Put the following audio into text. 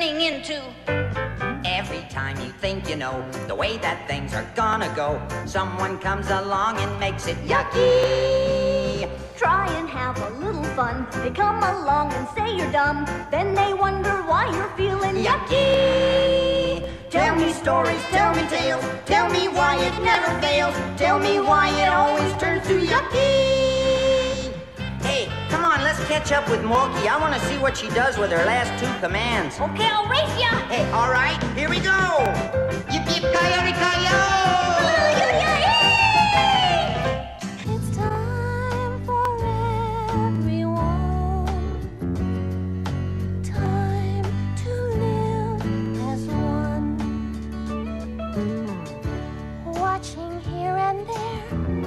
turning into. Every time you think you know the way that things are gonna go, someone comes along and makes it yucky. Try and have a little fun. They come along and say you're dumb. Then they wonder why you're feeling yucky. Tell me stories, tell me tales, tell me why it never fails, tell me why it always turns to yucky catch up with Mokey. I want to see what she does with her last two commands. Okay, I'll race ya. Hey, all right, here we go. Yip yip coyote coyote. It's time for everyone. Time to live as one. Watching here and there.